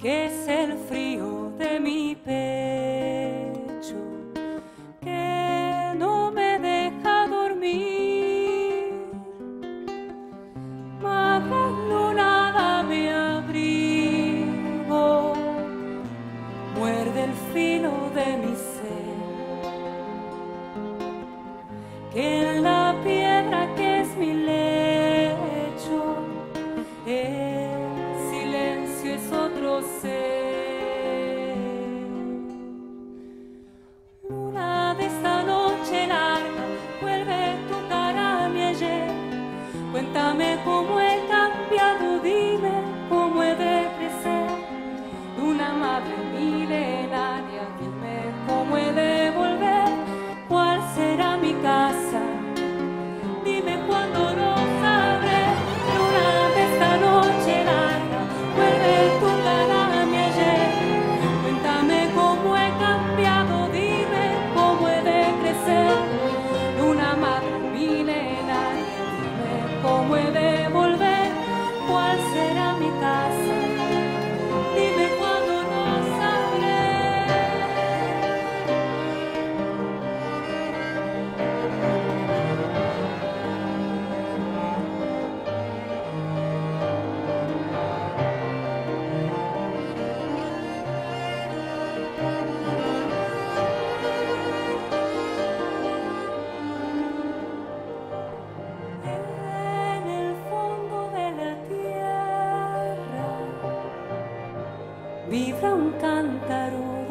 que es el frío de mi pecho. Mírame como vibra un cántaro